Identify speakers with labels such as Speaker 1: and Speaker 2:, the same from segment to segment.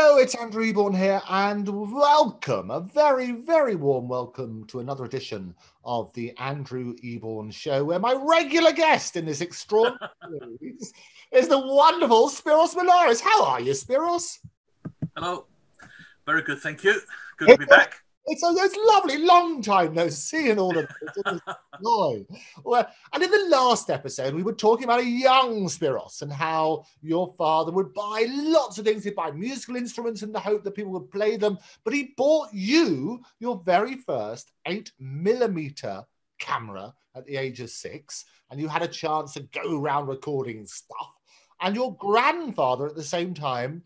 Speaker 1: Hello, it's Andrew Eborn here, and welcome, a very, very warm welcome to another edition of the Andrew Eborn Show, where my regular guest in this extraordinary series is the wonderful Spyros Melaris. How are you, Spyros?
Speaker 2: Hello. Very good, thank you. Good to be back.
Speaker 1: It's a it's lovely, long time no see and all of this. joy. Well, and in the last episode, we were talking about a young Spyros and how your father would buy lots of things. He'd buy musical instruments in the hope that people would play them. But he bought you your very first eight millimeter camera at the age of six, and you had a chance to go around recording stuff. And your grandfather at the same time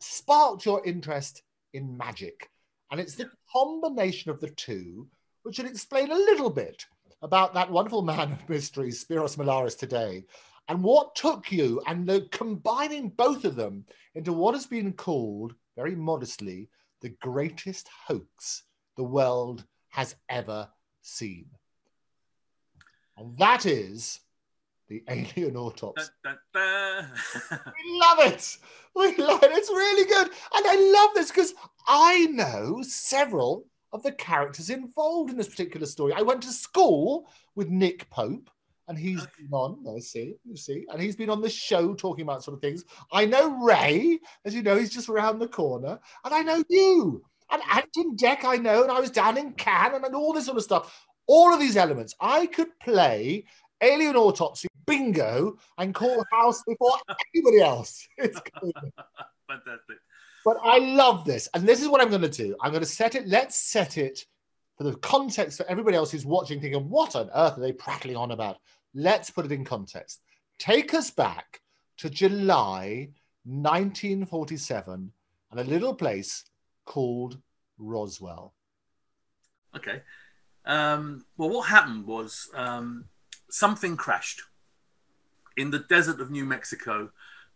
Speaker 1: sparked your interest in magic. And it's the combination of the two which should explain a little bit about that wonderful man of mystery, Spyros Melaris, today, and what took you and the combining both of them into what has been called, very modestly, the greatest hoax the world has ever seen. And that is the alien autopsy. We love it. We love it. It's really good. And I love this because I know several of the characters involved in this particular story. I went to school with Nick Pope. And he's
Speaker 2: Okay.
Speaker 1: been on, I see, you see, and he's been on the show talking about sort of things. I know Ray, as you know, he's just around the corner, and I know you, and Ant and Dec, I know, and I was down in Cannes, and all this sort of stuff. All of these elements, I could play Alien Autopsy bingo and call house before anybody else. It's good.
Speaker 2: Fantastic.
Speaker 1: But I love this. And this is what I'm going to do. I'm going to set it, let's set it for the context for everybody else who's watching, thinking, what on earth are they prattling on about? Let's put it in context. Take us back to July 1947 and a little place called Roswell.
Speaker 2: Okay. Um, well, what happened was um, something crashed in the desert of New Mexico,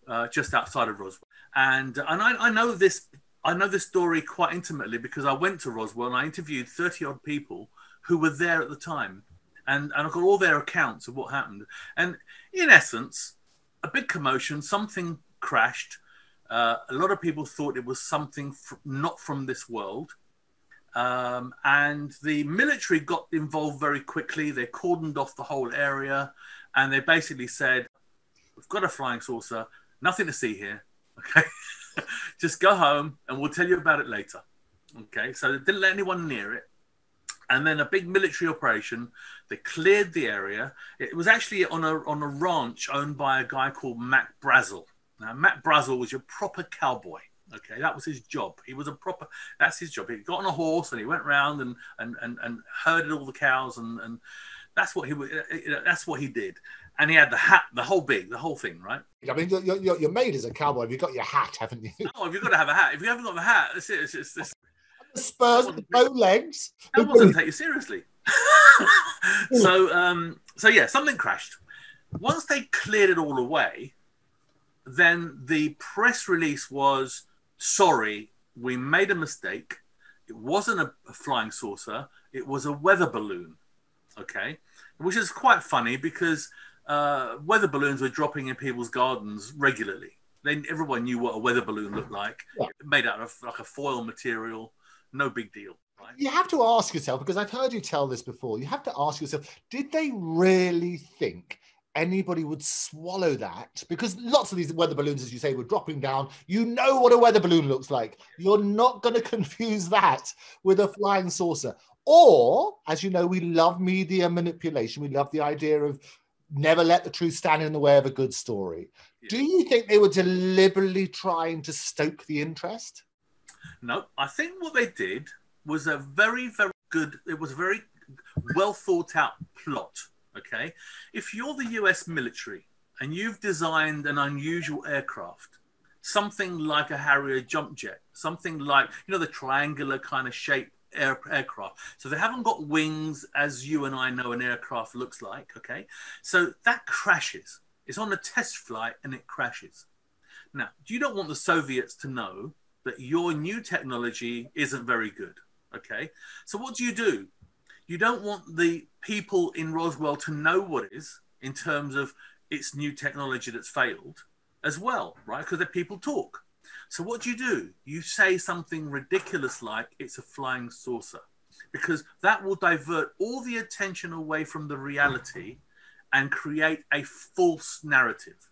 Speaker 2: uh, just outside of Roswell. And and I, I know this I know this story quite intimately because I went to Roswell and I interviewed thirty odd people who were there at the time, and and I got all their accounts of what happened. And in essence, a big commotion. Something crashed. Uh, a lot of people thought it was something fr- not from this world. Um, and the military got involved very quickly. They cordoned off the whole area and they basically said, We've got a flying saucer, nothing to see here. Okay. Just go home and we'll tell you about it later. Okay. So they didn't let anyone near it. And then a big military operation. They cleared the area. It was actually on a on a ranch owned by a guy called Mac Brazel. Now, Mac Brazel was your proper cowboy. Okay, that was his job. He was a proper. That's his job. He got on a horse and he went round and and and, and herded all the cows and and that's what he wa- that's what he did. And he had the hat, the whole big, the whole thing, right?
Speaker 1: I mean, you're, you're, you're made as a cowboy. You've got your hat, haven't you?
Speaker 2: Oh, if you've got to have a hat. If you haven't got the hat, that's it. It's,
Speaker 1: The spurs with no legs.
Speaker 2: that wasn't take you seriously. so, um, so yeah, something crashed. Once they cleared it all away, then the press release was, "Sorry, we made a mistake. It wasn't a, a flying saucer. It was a weather balloon." Okay, which is quite funny because uh, weather balloons were dropping in people's gardens regularly. Then everyone knew what a weather balloon looked like,
Speaker 1: Yeah.
Speaker 2: made out of like a foil material. No big deal, right?
Speaker 1: You have to ask yourself, because I've heard you tell this before, you have to ask yourself, did they really think anybody would swallow that? Because lots of these weather balloons, as you say, were dropping down. You know what a weather balloon looks like. You're not going to confuse that with a flying saucer. Or, as you know, we love media manipulation. We love the idea of never let the truth stand in the way of a good story. Do you think they were deliberately trying to stoke the interest?
Speaker 2: No, I think what they did was a very, very good. It was a very well thought out plot. Okay, if you're the U.S. military and you've designed an unusual aircraft, something like a Harrier jump jet, something like you know the triangular kind of shape air, aircraft. So they haven't got wings as you and I know an aircraft looks like. Okay, so that crashes. It's on a test flight and it crashes. Now, you don't want the Soviets to know that your new technology isn't very good. Okay. So what do you do? You don't want the people in Roswell to know what is in terms of its new technology that's failed as well, right? Because the people talk. So what do you do? You say something ridiculous like it's a flying saucer, because that will divert all the attention away from the reality and create a false narrative.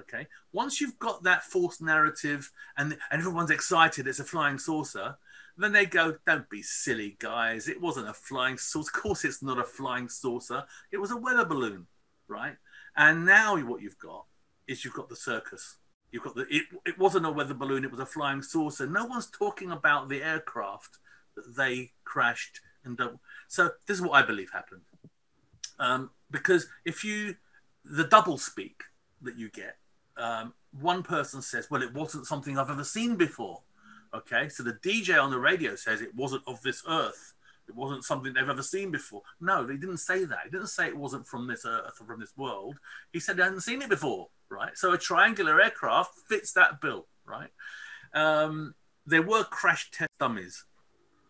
Speaker 2: Okay. Once you've got that false narrative and, and everyone's excited, it's a flying saucer, then they go, Don't be silly, guys. It wasn't a flying saucer. Of course, it's not a flying saucer. It was a weather balloon, right? And now what you've got is you've got the circus. You've got the it, it wasn't a weather balloon, it was a flying saucer. No one's talking about the aircraft that they crashed and don't. So this is what I believe happened. Um, because if you the double speak that you get, um, one person says, "Well, it wasn't something I've ever seen before." Okay, so the DJ on the radio says it wasn't of this earth. It wasn't something they've ever seen before. No, they didn't say that. He didn't say it wasn't from this earth or from this world. He said they hadn't seen it before, right? So a triangular aircraft fits that bill, right? Um, there were crash test dummies,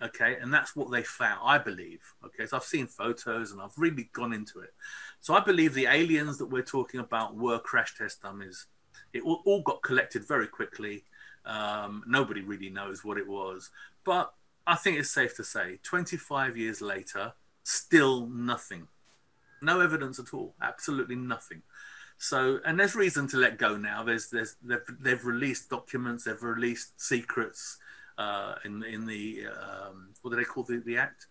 Speaker 2: okay, and that's what they found, I believe. Okay, so I've seen photos and I've really gone into it. So I believe the aliens that we're talking about were crash test dummies. It all, got collected very quickly. Um, nobody really knows what it was, but I think it's safe to say 25 years later, still nothing. No evidence at all. Absolutely nothing. So, and there's reason to let go now. There's, there's, they've, they've released documents, they've released secrets uh, in in the um, what do they call the, the act?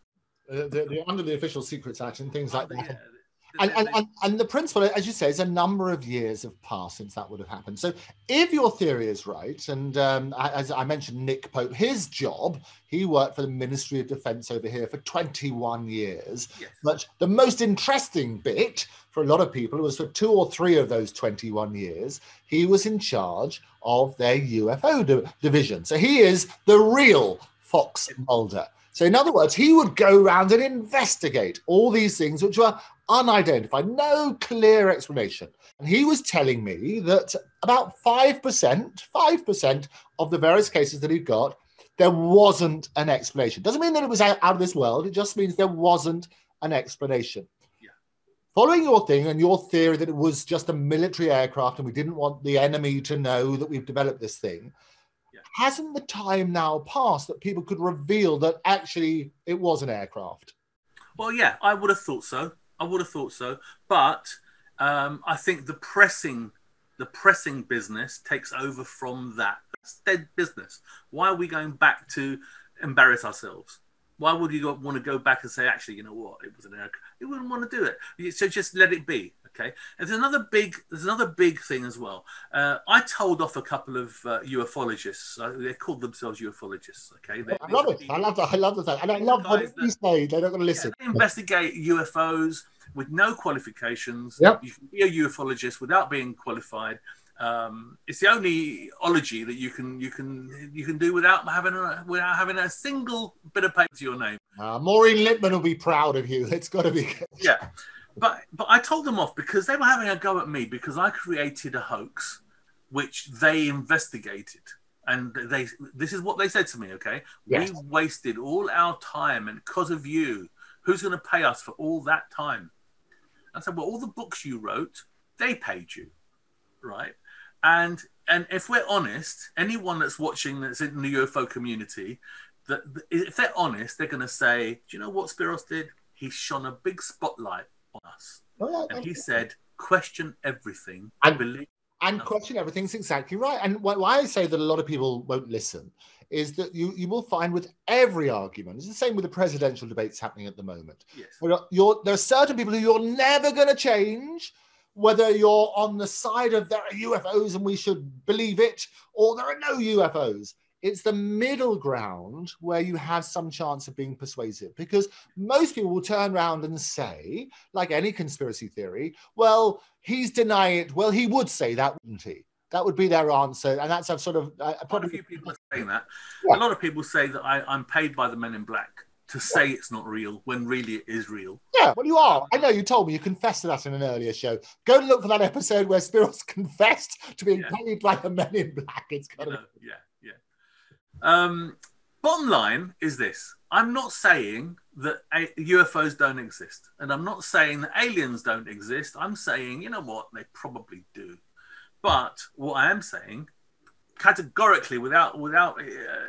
Speaker 1: Uh, the, the, under the Official Secrets Act and things like
Speaker 2: Oh,
Speaker 1: that.
Speaker 2: yeah,
Speaker 1: and, and, and, and the principle, as you say, is a number of years have passed since that would have happened. So, if your theory is right, and um, as I mentioned, Nick Pope, his job, he worked for the Ministry of Defence over here for 21 years.
Speaker 2: yes.
Speaker 1: But the most interesting bit for a lot of people was for two or three of those 21 years, he was in charge of their UFO di- division. So, he is the real Fox Mulder. So, in other words, he would go around and investigate all these things which were unidentified, no clear explanation. And he was telling me that about 5%, 5% of the various cases that he got, there wasn't an explanation. Doesn't mean that it was out, out of this world, it just means there wasn't an explanation.
Speaker 2: Yeah.
Speaker 1: Following your thing and your theory that it was just a military aircraft and we didn't want the enemy to know that we've developed this thing,
Speaker 2: Yeah.
Speaker 1: hasn't the time now passed that people could reveal that actually it was an aircraft?
Speaker 2: Well, yeah, I would have thought so. I would have thought so. But um, I think the pressing, the pressing business takes over from that. That's dead business. Why are we going back to embarrass ourselves? Why would you want to go back and say, actually, you know what, it was an aircraft? You wouldn't want to do it. So just let it be. Okay. And there's another big, there's another big thing as well. Uh, I told off a couple of uh, ufologists. Uh, they called themselves ufologists. Okay. They-
Speaker 1: I love it. I love that. I love that. And I love what you say. They're not going to listen.
Speaker 2: yeah, investigate UFOs with no qualifications.
Speaker 1: Yep.
Speaker 2: You can be a ufologist without being qualified. Um, it's the only ology that you can you can you can do without having a without having a single bit of paper to your name.
Speaker 1: Uh, Maureen Lipman will be proud of you. It's got to be.
Speaker 2: Yeah, but but I told them off because they were having a go at me because I created a hoax, which they investigated, and they this is what they said to me. Okay,
Speaker 1: Yes.
Speaker 2: we wasted all our time, and because of you, who's going to pay us for all that time? I said, well, all the books you wrote, they paid you, right? And and if we're honest, anyone that's watching that's in the UFO community, that if they're honest, they're going to say, do you know what Spyros did? He shone a big spotlight on us, oh, and he said, question everything,
Speaker 1: And-
Speaker 2: believe.
Speaker 1: and question everything's exactly right. And why I say that a lot of people won't listen is that you, you will find with every argument, it's the same with the presidential debates happening at the moment.
Speaker 2: Yes.
Speaker 1: There are certain people who you're never going to change, whether you're on the side of there are UFOs and we should believe it, or there are no UFOs. It's the middle ground where you have some chance of being persuasive because most people will turn around and say, like any conspiracy theory, well, he's denying it. Well, he would say that, wouldn't he? That would be their answer. And that's a sort of uh,
Speaker 2: Quite a few people are saying that.
Speaker 1: Yeah.
Speaker 2: A lot of people say that I, I'm paid by the Men in Black to say it's not real when really it is real.
Speaker 1: Yeah, well, you are. I know you told me you confessed to that in an earlier show. Go and look for that episode where Spyros confessed to being
Speaker 2: Yeah.
Speaker 1: paid by the men in black. It's
Speaker 2: You
Speaker 1: kind
Speaker 2: know,
Speaker 1: of
Speaker 2: yeah, yeah. Um, bottom line is this: I'm not saying that a- UFOs don't exist, and I'm not saying that aliens don't exist. I'm saying, you know what, they probably do. But what I am saying, categorically, without without uh,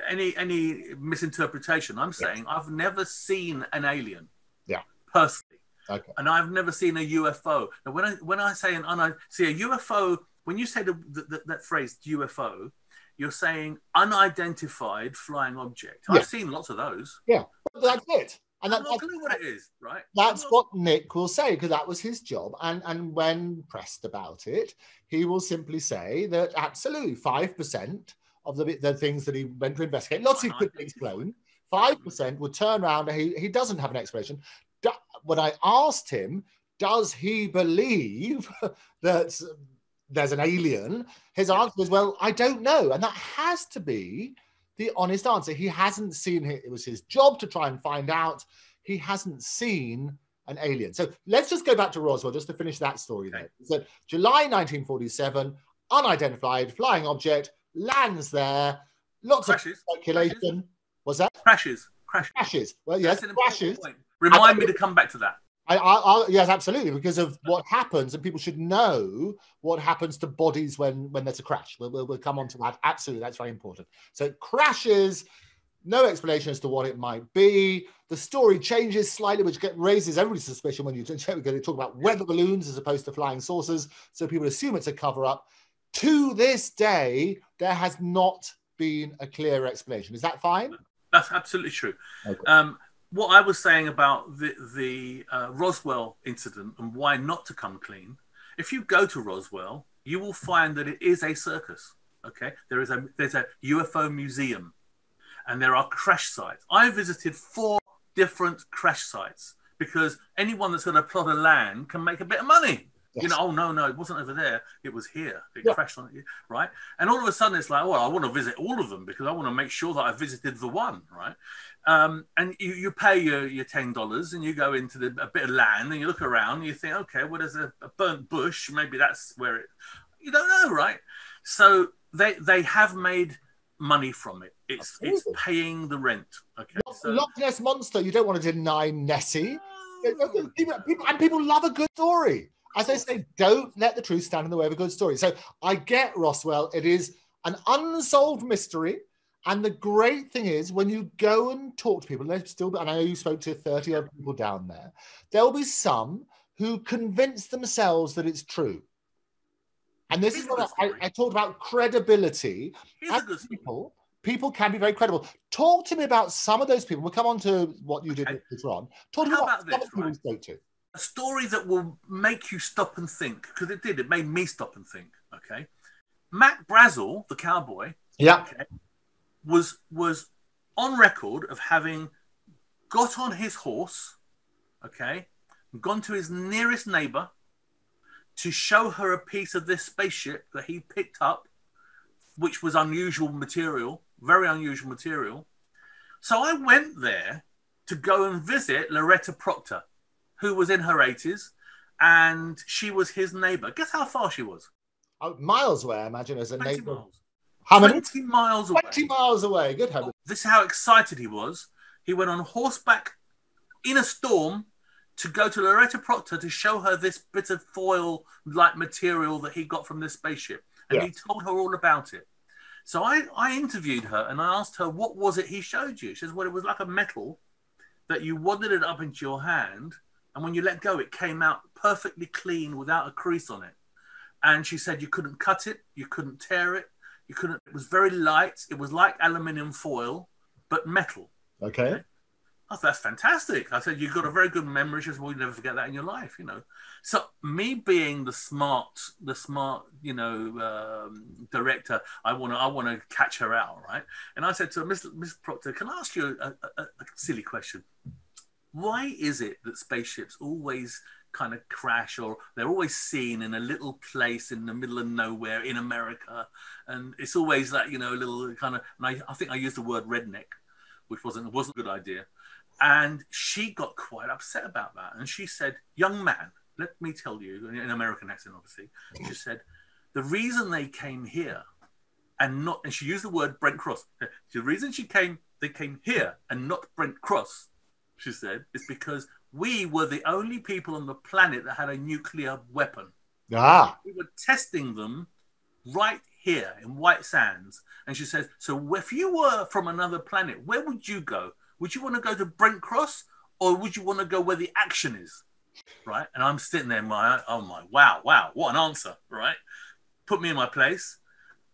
Speaker 2: any any misinterpretation, I'm saying I've never seen an alien.
Speaker 1: Yeah.
Speaker 2: Personally.
Speaker 1: Okay.
Speaker 2: And I've never seen a UFO. Now, when I when I say an un, see a UFO, when you say the, the, the, that phrase UFO, you're saying unidentified flying object.
Speaker 1: Yeah.
Speaker 2: I've seen lots of those. Yeah.
Speaker 1: But that's it. And that, that's,
Speaker 2: what it is, right?
Speaker 1: that's what Nick will say because that was his job. And and when pressed about it, he will simply say that absolutely five percent of the the things that he went to investigate, lots he couldn't explain. Five percent would turn around and he, he doesn't have an explanation. When I asked him, does he believe that there's an alien? His answer was, well, I don't know. And that has to be the honest answer. He hasn't seen it. It was his job to try and find out. He hasn't seen an alien. So let's just go back to Roswell just to finish that story
Speaker 2: Okay.
Speaker 1: there. So July 1947, unidentified flying object lands there. Lots
Speaker 2: crashes,
Speaker 1: of speculation. Was that
Speaker 2: crashes, crashes.
Speaker 1: crashes? Well, yes, crashes.
Speaker 2: point. Remind me to come back to that.
Speaker 1: I, I, I, yes, absolutely, because of what happens, and people should know what happens to bodies when when there's a crash. We'll, we'll, we'll come on to that. Absolutely, that's very important. So it crashes, no explanation as to what it might be. The story changes slightly, which get, raises everybody's suspicion when you talk, we're to talk about weather balloons as opposed to flying saucers. So people assume it's a cover up. To this day, there has not been a clear explanation. Is that fine?
Speaker 2: That's absolutely true.
Speaker 1: Okay.
Speaker 2: Um, what I was saying about the the uh, Roswell incident and why not to come clean. If you go to Roswell, you will find that it is a circus. Okay, there is a there's a UFO museum, and there are crash sites. I visited four different crash sites because anyone that's got a plot of land can make a bit of money. You know, oh no, no, it wasn't over there. It was here. It
Speaker 1: Yeah.
Speaker 2: crashed on it, right? And all of a sudden, it's like, well, I want to visit all of them because I want to make sure that I visited the one, right? Um, and you, you pay your, your ten dollars and you go into the, a bit of land and you look around and you think, okay, well, there's a, a burnt bush. Maybe that's where it. You don't know, right? So they they have made money from it. It's it's paying the rent. Okay, so
Speaker 1: Loch Ness monster. You don't want to deny Nessie. People, people, and people love a good story. As I say, don't let the truth stand in the way of a good story. So I get Roswell. It is an unsolved mystery. And the great thing is, when you go and talk to people, and there's still, and I know you spoke to 30 odd people down there, there'll be some who convince themselves that it's true. And this
Speaker 2: Here's
Speaker 1: is what I. I talked about credibility
Speaker 2: here's
Speaker 1: as people, people can be very credible. Talk to me about some of those people. We'll come on to what you did
Speaker 2: Okay.
Speaker 1: later on. Talk to me
Speaker 2: How
Speaker 1: about,
Speaker 2: about
Speaker 1: some of
Speaker 2: this,
Speaker 1: the people you spoke to.
Speaker 2: A story that will make you stop and think because it did. It made me stop and think. Okay, Mac Brazel, the cowboy,
Speaker 1: Yeah.
Speaker 2: okay, was was on record of having got on his horse, okay, gone to his nearest neighbor to show her a piece of this spaceship that he picked up, which was unusual material, very unusual material. So I went there to go and visit Loretta Proctor, who was in her 80s, and she was his neighbor. Guess how far she was?
Speaker 1: Oh, miles away, I imagine, as a
Speaker 2: 20
Speaker 1: neighbor.
Speaker 2: miles.
Speaker 1: How many?
Speaker 2: 20 miles away.
Speaker 1: 20 miles away. Good heavens.
Speaker 2: Oh, this is how excited he was. He went on horseback in a storm to go to Loretta Proctor to show her this bit of foil like material that he got from this spaceship. And
Speaker 1: Yeah.
Speaker 2: he told her all about it. So I, I interviewed her and I asked her, what was it he showed you? She says, well, it was like a metal that you wadded it up into your hand. And when you let go, it came out perfectly clean without a crease on it. And she said, you couldn't cut it, you couldn't tear it, you couldn't, it was very light. It was like aluminium foil, but metal.
Speaker 1: Okay.
Speaker 2: I thought that's fantastic. I said you've got a very good memory. She says, well, you never forget that in your life, you know. So me being the smart, the smart, you know, um, director, I want to, I want to catch her out, right? And I said to her, Miss, Miss Proctor, can I ask you a, a, a silly question? Why is it that spaceships always kind of crash or they're always seen in a little place in the middle of nowhere in America? And it's always that, you know, a little kind of, and I, I think I used the word redneck, which wasn't, wasn't a good idea. And she got quite upset about that. And she said, Young man, let me tell you, in American accent, obviously, she said, The reason they came here and not, and she used the word Brent Cross. The reason she came, they came here and not Brent Cross, she said, is because we were the only people on the planet that had a nuclear weapon.
Speaker 1: Ah,
Speaker 2: We were testing them right here in White Sands. And she says, So if you were from another planet, where would you go? Would you want to go to Brent Cross or would you want to go where the action is? Right. And I'm sitting there, my, oh my, wow, wow, what an answer. Right. Put me in my place.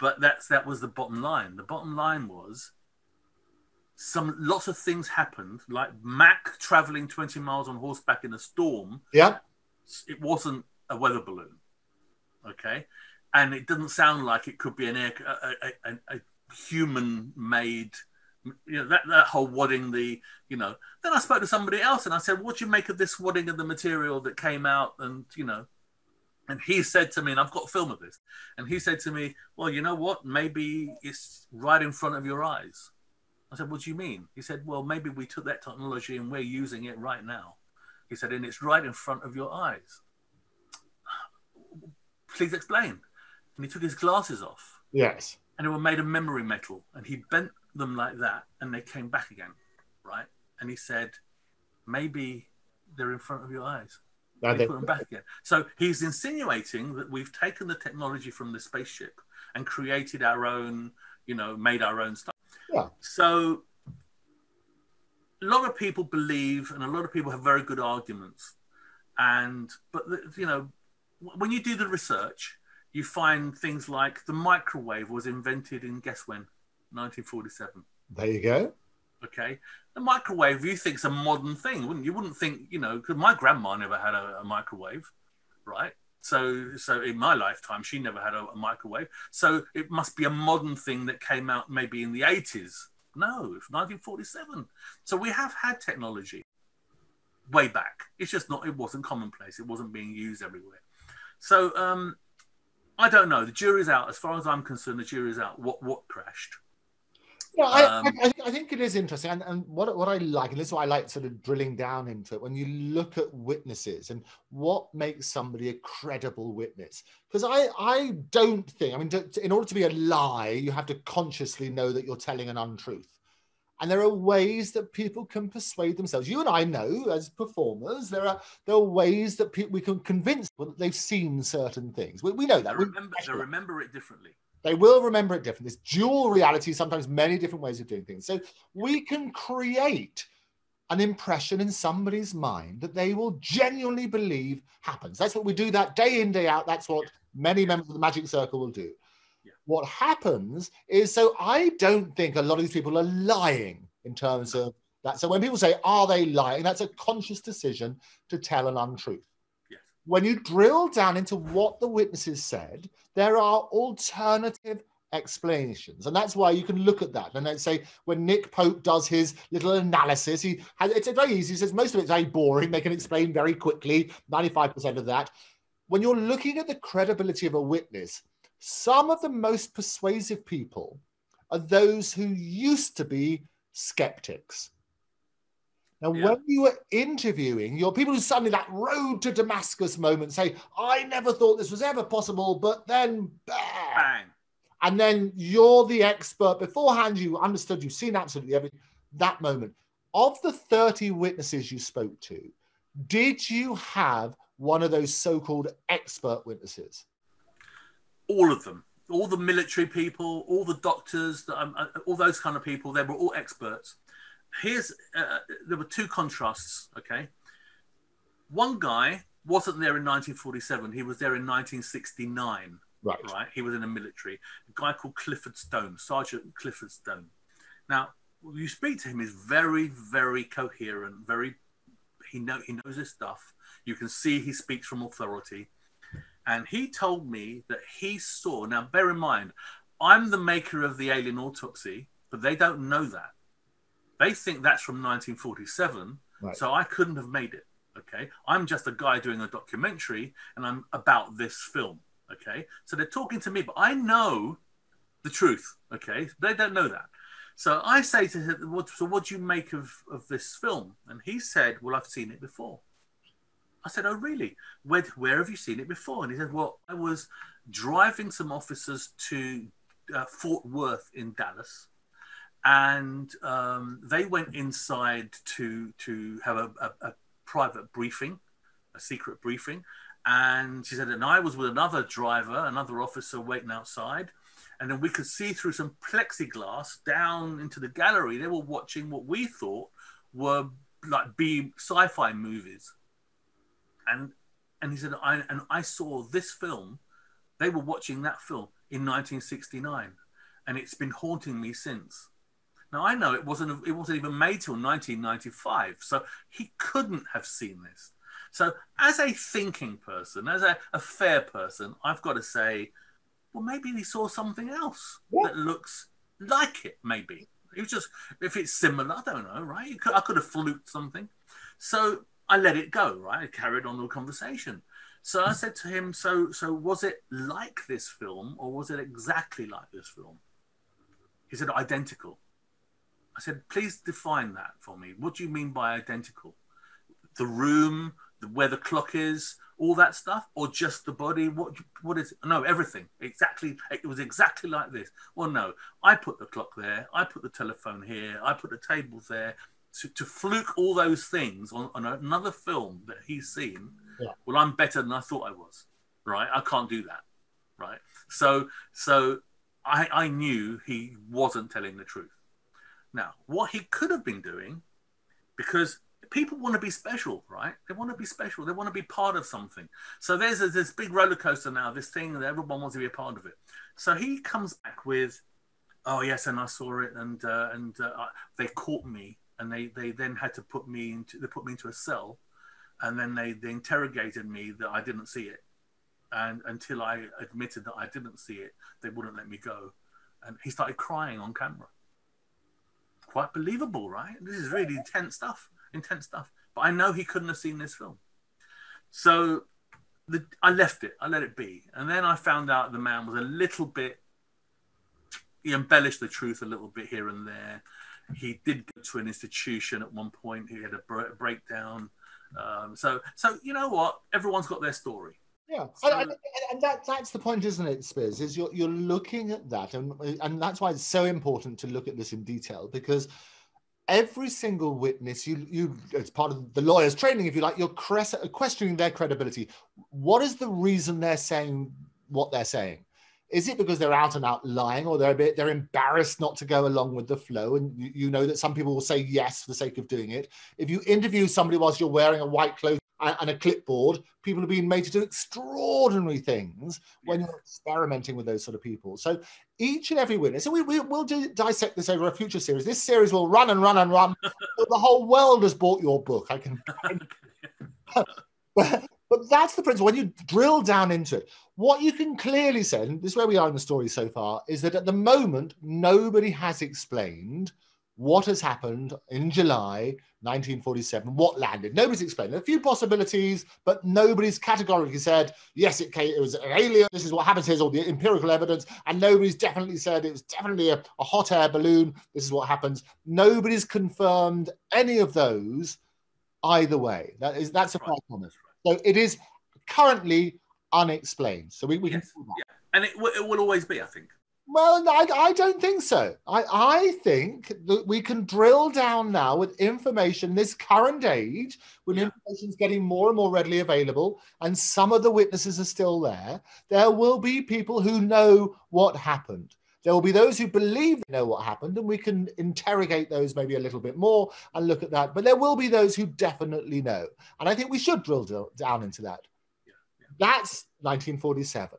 Speaker 2: But that's that was the bottom line. The bottom line was some lots of things happened, like Mac traveling 20 miles on horseback in a storm.
Speaker 1: Yeah.
Speaker 2: It wasn't a weather balloon. Okay. And it doesn't sound like it could be an air, a, a, a human made, you know, that, that whole wadding the, you know. Then I spoke to somebody else and I said, what do you make of this wadding of the material that came out? And, you know, and he said to me, and I've got a film of this, and he said to me, well, you know what? Maybe it's right in front of your eyes I said, What do you mean? He said, Well, maybe we took that technology and we're using it right now. He said, And it's right in front of your eyes. Please explain. And he took his glasses off.
Speaker 1: Yes.
Speaker 2: And they were made of memory metal. And he bent them like that and they came back again. Right. And he said, Maybe they're in front of your eyes. No, they put them back again. So he's insinuating that we've taken the technology from the spaceship and created our own, you know, made our own stuff.
Speaker 1: Yeah.
Speaker 2: So a lot of people believe, and a lot of people have very good arguments. And but you know, when you do the research, you find things like the microwave was invented in guess when, 1947.
Speaker 1: There you go.
Speaker 2: Okay, the microwave you think is a modern thing, wouldn't you? Wouldn't think you know because my grandma never had a, a microwave, right? So, so in my lifetime, she never had a, a, microwave. So it must be a modern thing that came out maybe in the 80s. No, it's 1947. So we have had technology way back. It's just not. It wasn't commonplace. It wasn't being used everywhere. So um, I don't know. The jury's out. As far as I'm concerned, the jury's out. What what crashed?
Speaker 1: Yeah, I, um, I, I, think it is interesting, and, and what what I like, and this is why I like sort of drilling down into it. When you look at witnesses and what makes somebody a credible witness, because I I don't think, I mean, in order to be a lie, you have to consciously know that you're telling an untruth, and there are ways that people can persuade themselves. You and I know, as performers, there are there are ways that we can convince them that they've seen certain things. We, we know that.
Speaker 2: They remember, they remember it differently.
Speaker 1: They will remember it different. This dual reality, sometimes many different ways of doing things. So we can create an impression in somebody's mind that they will genuinely believe happens. That's what we do that day in, day out. That's what many members of the Magic Circle will do. Yeah. What happens is so I don't think a lot of these people are lying in terms of that. So when people say, are they lying? That's a conscious decision to tell an untruth when you drill down into what the witnesses said, there are alternative explanations. And that's why you can look at that. And let's say when Nick Pope does his little analysis, he has it's very easy. He says most of it's very boring. They can explain very quickly, 95% of that. When you're looking at the credibility of a witness, some of the most persuasive people are those who used to be skeptics. Now, yeah. when you were interviewing your people who suddenly that road to Damascus moment say, I never thought this was ever possible, but then bang. bang. And then you're the expert. Beforehand, you understood, you've seen absolutely everything. That moment. Of the 30 witnesses you spoke to, did you have one of those so called expert witnesses?
Speaker 2: All of them. All the military people, all the doctors, um, uh, all those kind of people, they were all experts here's uh, there were two contrasts. Okay, one guy wasn't there in 1947. He was there in 1969.
Speaker 1: Right.
Speaker 2: Right. He was in the military. A guy called Clifford Stone, Sergeant Clifford Stone. Now, you speak to him, he's very, very coherent. Very, he know he knows his stuff. You can see he speaks from authority. And he told me that he saw. Now, bear in mind, I'm the maker of the alien autopsy, but they don't know that. They think that's from 1947, right. so I couldn't have made it. Okay, I'm just a guy doing a documentary, and I'm about this film. Okay, so they're talking to me, but I know the truth. Okay, they don't know that. So I say to him, what, "So what do you make of of this film?" And he said, "Well, I've seen it before." I said, "Oh, really? Where where have you seen it before?" And he said, "Well, I was driving some officers to uh, Fort Worth in Dallas." And um, they went inside to to have a, a, a, private briefing, a secret briefing, And she said, and I was with another driver, another officer waiting outside. And then we could see through some plexiglass down into the gallery. They were watching what we thought were like B sci-fi movies. And and he said, I and I saw this film. They were watching that film in 1969, and it's been haunting me since. Now I know it wasn't it wasn't even made till 1995, so he couldn't have seen this. So as a thinking person, as a, a fair person, I've got to say, well, maybe he saw something else that looks like it. Maybe it was just if it's similar, I don't know, right? Could, I could have fluked something. So I let it go, right? I carried on the conversation. So I said to him, so so was it like this film or was it exactly like this film? He said identical. I said, please define that for me. What do you mean by identical? The room, the, where the clock is, all that stuff, or just the body? What what is? No, everything. Exactly. It was exactly like this. Well, no, I put the clock there. I put the telephone here. I put the tables there. To, to fluke all those things on, on another film that he's seen. Yeah. Well, I'm better than I thought I was. Right? I can't do that. Right? So so I I knew he wasn't telling the truth. Now, what he could have been doing, because people want to be special, right? They want to be special. They want to be part of something. So there's a, this big roller coaster now, this thing that everyone wants to be a part of it. So he comes back with, "Oh yes, and I saw it, and uh, and uh, they caught me, and they they then had to put me into they put me into a cell, and then they they interrogated me that I didn't see it, and until I admitted that I didn't see it, they wouldn't let me go, and he started crying on camera." Quite believable, right? This is really intense stuff intense stuff. But I know he couldn't have seen this film. So the, I left it. I let it be. And then I found out the man was a little bit, he embellished the truth a little bit here and there. He did go to an institution at one point. He had a breakdown. Um, so, so you know what? Everyone's got their story.
Speaker 1: Yeah, so, and, and, that, that's the point, isn't it, Spyros? Is you're you're looking at that, and and that's why it's so important to look at this in detail because every single witness you you as part of the lawyer's training if you like you're questioning their credibility. What is the reason they're saying what they're saying? Is it because they're out and out lying or they're a bit they're embarrassed not to go along with the flow? And you, you know that some people will say yes for the sake of doing it. If you interview somebody whilst you're wearing a white cloth and a clipboard, people are being made to do extraordinary things when you're experimenting with those sort of people. So each and every witness, So we, we will do, dissect this over a future series. This series will run and run and run. the whole world has bought your book. I can. but, but that's the principle. When you drill down into it, what you can clearly say, and this is where we are in the story so far, is that at the moment, nobody has explained what has happened in July 1947, what landed. Nobody's explained. A few possibilities, but nobody's categorically said, yes, it, came, it was an alien. This is what happens. Here's all the empirical evidence. And nobody's definitely said it was definitely a, a hot air balloon. This is what happens. Nobody's confirmed any of those either way. That is That's a right. promise. So it is currently unexplained. So we, we yes. can.
Speaker 2: Yeah. And it, it will always be, I think.
Speaker 1: Well, I, I don't think so. I, I think that we can drill down now with information this current age, when yeah. information is getting more and more readily available, and some of the witnesses are still there. There will be people who know what happened. There will be those who believe they know what happened, and we can interrogate those maybe a little bit more and look at that. But there will be those who definitely know. And I think we should drill down into that. Yeah, yeah. That's 1947.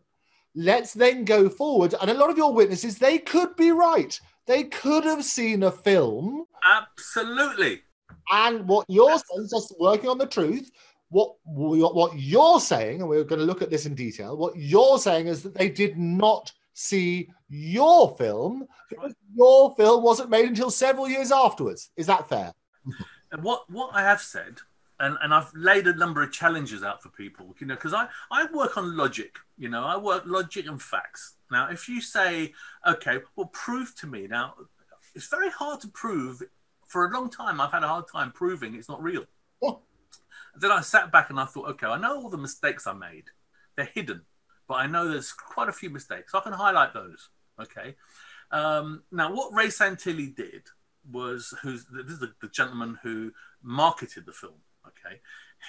Speaker 1: Let's then go forward. And a lot of your witnesses, they could be right. They could have seen a film.
Speaker 2: Absolutely.
Speaker 1: And what you're saying, just working on the truth, what what you're saying, and we're going to look at this in detail. What you're saying is that they did not see your film because your film wasn't made until several years afterwards. Is that fair?
Speaker 2: And what what I have said and, and I've laid a number of challenges out for people, you know, because I, I work on logic, you know, I work logic and facts. Now, if you say, okay, well, prove to me. Now, it's very hard to prove. For a long time, I've had a hard time proving it's not real. Oh. Then I sat back and I thought, okay, I know all the mistakes I made. They're hidden, but I know there's quite a few mistakes. So I can highlight those. Okay. Um, now, what Ray Santilli did was, who's this is the, the gentleman who marketed the film Okay,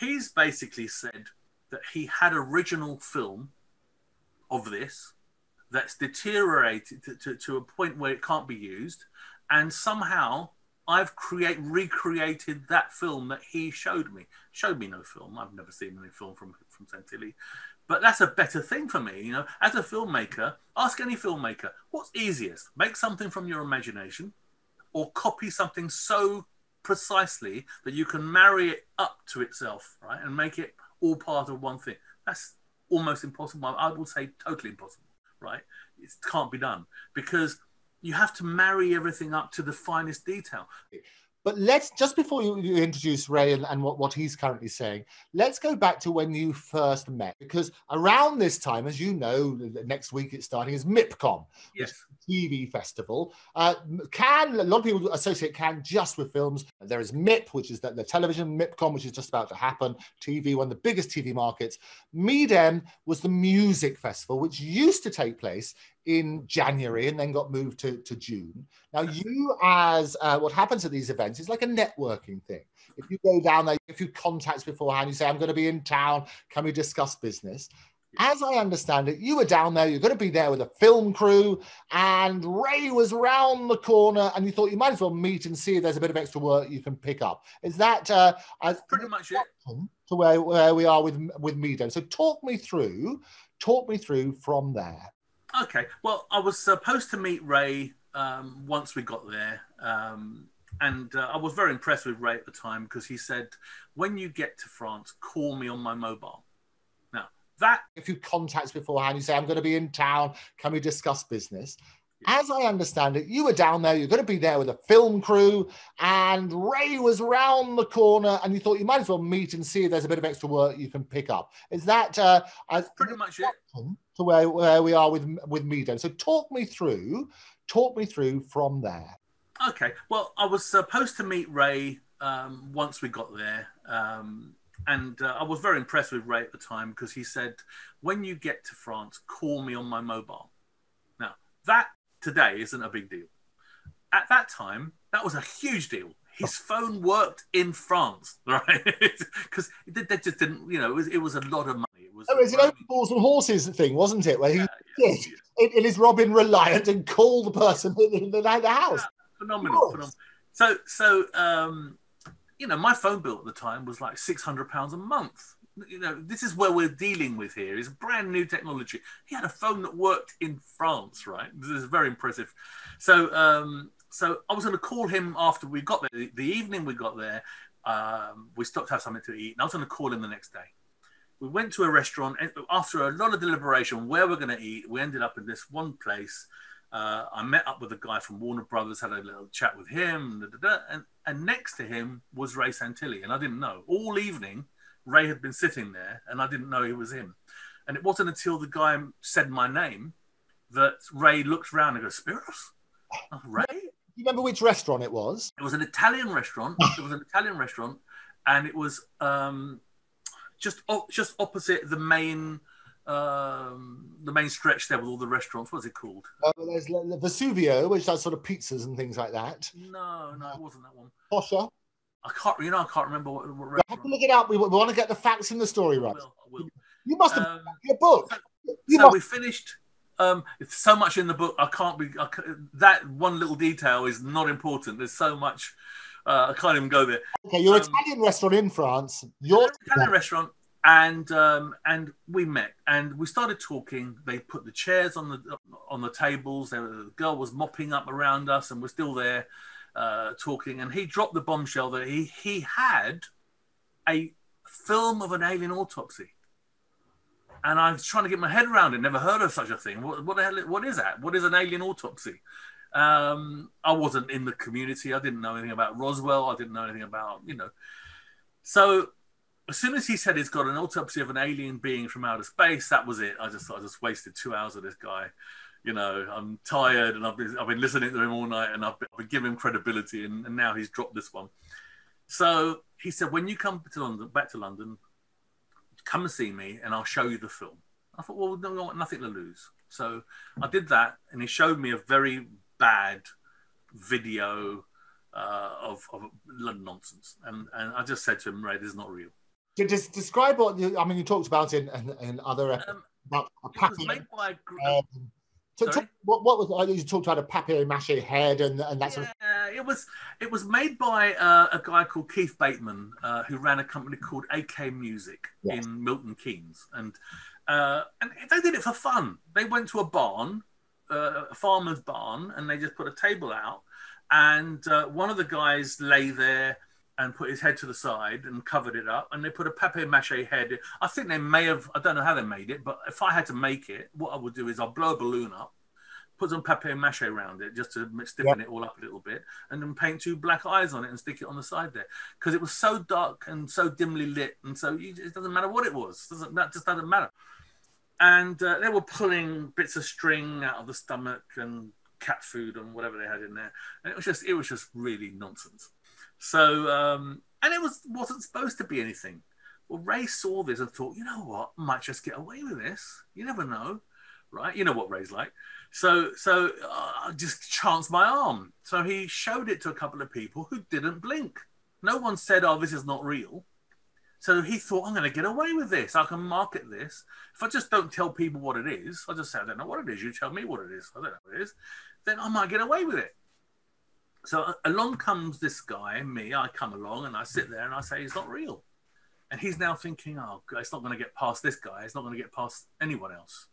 Speaker 2: he's basically said that he had original film of this that's deteriorated to, to, to a point where it can't be used, and somehow I've create recreated that film that he showed me. Showed me no film. I've never seen any film from from Santilli, but that's a better thing for me. You know, as a filmmaker, ask any filmmaker what's easiest: make something from your imagination, or copy something so precisely that you can marry it up to itself, right, and make it all part of one thing. That's almost impossible. I would say totally impossible, right? It can't be done because you have to marry everything up to the finest detail.
Speaker 1: But let's just before you, you introduce Ray and, and, what, what he's currently saying, let's go back to when you first met because around this time, as you know, next week it's starting is MIPCOM,
Speaker 2: yes.
Speaker 1: TV festival. Uh, Cannes, a lot of people associate Cannes just with films. There is MIP, which is the, the television MIPCOM, which is just about to happen. TV, one of the biggest TV markets. Midem was the music festival, which used to take place in January and then got moved to, to June. Now, you, as uh, what happens at these events is like a networking thing. If you go down there, if you contacts beforehand, you say, I'm going to be in town, can we discuss business? As I understand it, you were down there, you're going to be there with a film crew, and Ray was round the corner, and you thought you might as well meet and see if there's a bit of extra work you can pick up. Is that uh,
Speaker 2: pretty much it?
Speaker 1: To where, where we are with with Midem. So talk me through, talk me through from there.
Speaker 2: Okay. Well, I was supposed to meet Ray um, once we got there. Um, and uh, I was very impressed with Ray at the time because he said, when you get to France, call me on my mobile. Now, that.
Speaker 1: If you contacts beforehand, you say, I'm going to be in town, can we discuss business? As I understand it, you were down there, you're going to be there with a film crew, and Ray was round the corner, and you thought you might as well meet and see if there's a bit of extra work you can pick up. Is that uh,
Speaker 2: pretty much it?
Speaker 1: To where, where we are with with Midem. So talk me through, talk me through from there.
Speaker 2: Okay. Well, I was supposed to meet Ray um, once we got there. Um, and uh, I was very impressed with Ray at the time because he said, when you get to France, call me on my mobile. Now, that today isn't a big deal. At that time, that was a huge deal. His phone worked in France, right? Because they, just didn't, you know, it was, it was, a lot of money. It was,
Speaker 1: oh, it was an Only Fools and horses thing, wasn't it? Where he yeah, yeah, did. Yeah. It, it is Robin reliant and call the person in the, the house.
Speaker 2: phenomenal, phenomenal. So, so um, you know, my phone bill at the time was like six hundred pounds a month you know, this is where we're dealing with here is brand new technology. He had a phone that worked in France, right? This is very impressive. So, um, so I was going to call him after we got there. The, the evening we got there, um, we stopped to have something to eat, and I was going to call him the next day. We went to a restaurant, and after a lot of deliberation where we're going to eat, we ended up in this one place. Uh, I met up with a guy from Warner Brothers, had a little chat with him, da, da, da, and, and next to him was Ray Santilli, and I didn't know all evening Ray had been sitting there, and I didn't know he was him. And it wasn't until the guy said my name that Ray looked around and goes, Spyros? Oh, Ray? Do
Speaker 1: you remember which restaurant it was?
Speaker 2: It was an Italian restaurant. it was an Italian restaurant, and it was um, just just opposite the main um, the main stretch there with all the restaurants. What's it called?
Speaker 1: Uh, there's Vesuvio, which does sort of pizzas and things like that.
Speaker 2: No, no, it wasn't that one.
Speaker 1: Posher.
Speaker 2: I can't, you know, I can't remember what. what
Speaker 1: we have to look it up. We, we, want to get the facts in the story right.
Speaker 2: I will, I will.
Speaker 1: You must have um, your book.
Speaker 2: You so must... we finished. Um, it's so much in the book. I can't be. I can't, that one little detail is not important. There's so much. Uh, I can't even go there.
Speaker 1: Okay, you're um, Italian restaurant in France. You're
Speaker 2: Italian restaurant, and um, and we met and we started talking. They put the chairs on the on the tables. The girl was mopping up around us, and we're still there uh, talking, and he dropped the bombshell that he he had a film of an alien autopsy. And I was trying to get my head around it. Never heard of such a thing. What, what the hell? What is that? What is an alien autopsy? Um, I wasn't in the community. I didn't know anything about Roswell. I didn't know anything about you know. So as soon as he said he's got an autopsy of an alien being from outer space, that was it. I just I just wasted two hours of this guy you know, I'm tired and I've been, I've been listening to him all night and I've been, I've been giving him credibility and, and, now he's dropped this one. So he said, when you come to London, back to London, come and see me and I'll show you the film. I thought, well, no, nothing to lose. So I did that and he showed me a very bad video uh, of, of nonsense. And, and I just said to him, Ray, this is not real.
Speaker 1: to just describe what you, I mean, you talked about in in, in other um, about a
Speaker 2: made by
Speaker 1: a um, so talk, what, what was you talked about a papier mâché head and and that sort
Speaker 2: yeah, of... it was it was made by uh, a guy called Keith Bateman uh, who ran a company called AK Music yes. in Milton Keynes and uh, and they did it for fun. They went to a barn, uh, a farmer's barn, and they just put a table out and uh, one of the guys lay there and put his head to the side and covered it up and they put a papier mache head i think they may have i don't know how they made it but if i had to make it what i would do is i'll blow a balloon up put some papier mache around it just to stiffen yep. it all up a little bit and then paint two black eyes on it and stick it on the side there because it was so dark and so dimly lit and so you, it doesn't matter what it was doesn't that just doesn't matter and uh, they were pulling bits of string out of the stomach and cat food and whatever they had in there. And it was just it was just really nonsense. So um, and it was wasn't supposed to be anything. Well, Ray saw this and thought, you know what, I might just get away with this. You never know, right? You know what Ray's like. So so uh, I just chanced my arm. So he showed it to a couple of people who didn't blink. No one said, "Oh, this is not real." So he thought, I'm going to get away with this. I can market this. If I just don't tell people what it is, I just say, I don't know what it is. You tell me what it is. I don't know what it is then I might get away with it. So along comes this guy, me. I come along and I sit there and I say, "It's not real." And he's now thinking, "Oh, it's not going to get past this guy. It's not going to get past anyone else."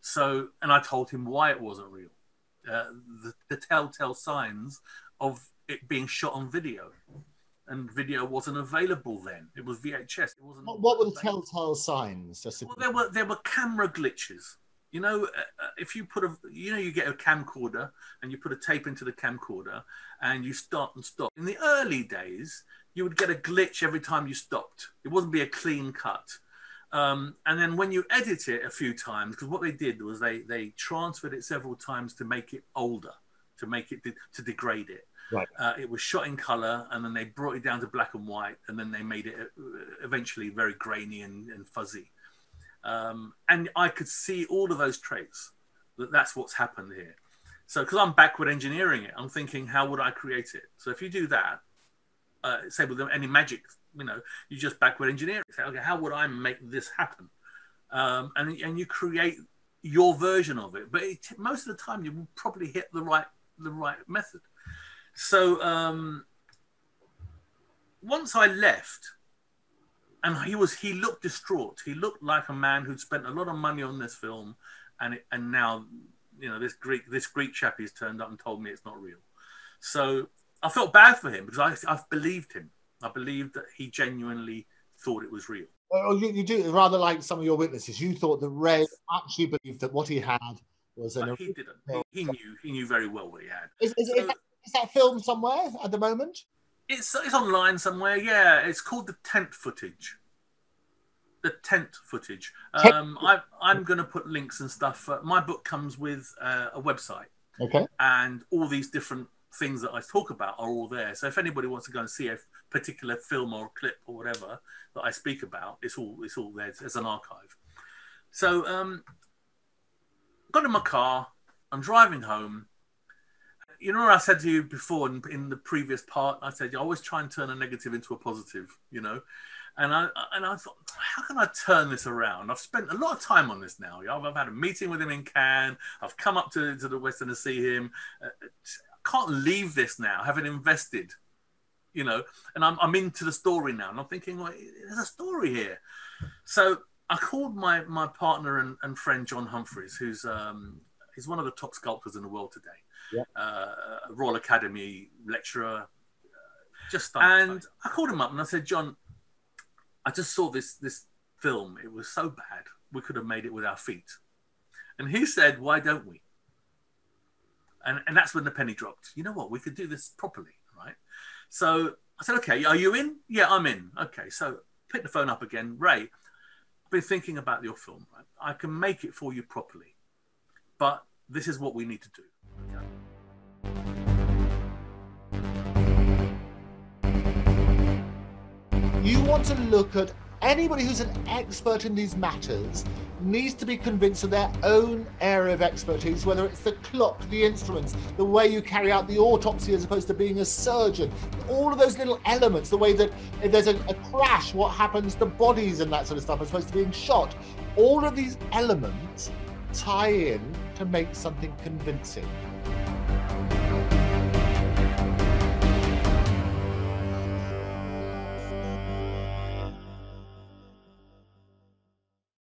Speaker 2: So, and I told him why it wasn't real. Uh, the, the telltale signs of it being shot on video, and video wasn't available then. It was VHS. It wasn't.
Speaker 1: What, what were the telltale signs?
Speaker 2: Well, there were there were camera glitches. You know, uh, uh, if you put a, you know, you get a camcorder and you put a tape into the camcorder and you start and stop. In the early days, you would get a glitch every time you stopped. It wouldn't be a clean cut. Um, and then when you edit it a few times, because what they did was they they transferred it several times to make it older, to make it de- to degrade it.
Speaker 1: Right.
Speaker 2: Uh, it was shot in color, and then they brought it down to black and white, and then they made it uh, eventually very grainy and, and fuzzy. Um, and I could see all of those traits that that's what's happened here. So, because I'm backward engineering it, I'm thinking, how would I create it? So, if you do that, uh, say with any magic, you know, you just backward engineer it. Say, okay, how would I make this happen? Um, and and you create your version of it. But it, most of the time, you will probably hit the right the right method. So um, once I left, and he was he looked distraught. He looked like a man who'd spent a lot of money on this film, and it, and now you know this Greek this Greek chap he's turned up and told me it's not real. So I felt bad for him because I I've believed him. I believed that he genuinely thought it was real.
Speaker 1: Well, you, you do rather like some of your witnesses. You thought that Ray actually believed that what he had was an.
Speaker 2: he didn't. He, he, knew. He knew very well what he had.
Speaker 1: Is, is, so, is, that, is that film somewhere at the moment?
Speaker 2: It's it's online somewhere. Yeah, it's called the tent footage. The tent footage. Um, I, I'm going to put links and stuff. Uh, my book comes with uh, a website.
Speaker 1: Okay.
Speaker 2: And all these different things that I talk about are all there. So if anybody wants to go and see a particular film or clip or whatever that I speak about, it's all it's all there as an archive. So um, got in my car. I'm driving home you know I said to you before in, in, the previous part, I said you always try and turn a negative into a positive, you know. And I and I thought, how can I turn this around? I've spent a lot of time on this now. I've, I've had a meeting with him in Cannes. I've come up to, to the Western to see him. Uh, I can't leave this now, having invested, you know. And I'm, I'm into the story now, and I'm thinking, well, there's a story here. So I called my my partner and, and friend John Humphreys, who's um, he's one of the top sculptors in the world today
Speaker 1: yeah.
Speaker 2: uh, Royal Academy lecturer. Uh, just and I called him up and I said, John, I just saw this this film. It was so bad we could have made it with our feet. And he said, Why don't we? And and that's when the penny dropped. You know what? We could do this properly, right? So I said, Okay, are you in? Yeah, I'm in. Okay, so pick the phone up again. Ray, I've been thinking about your film. Right? I can make it for you properly, but this is what we need to do.
Speaker 1: Want to look at anybody who's an expert in these matters needs to be convinced of their own area of expertise, whether it's the clock, the instruments, the way you carry out the autopsy as opposed to being a surgeon, all of those little elements, the way that if there's a, a crash, what happens to bodies and that sort of stuff, as opposed to being shot. All of these elements tie in to make something convincing.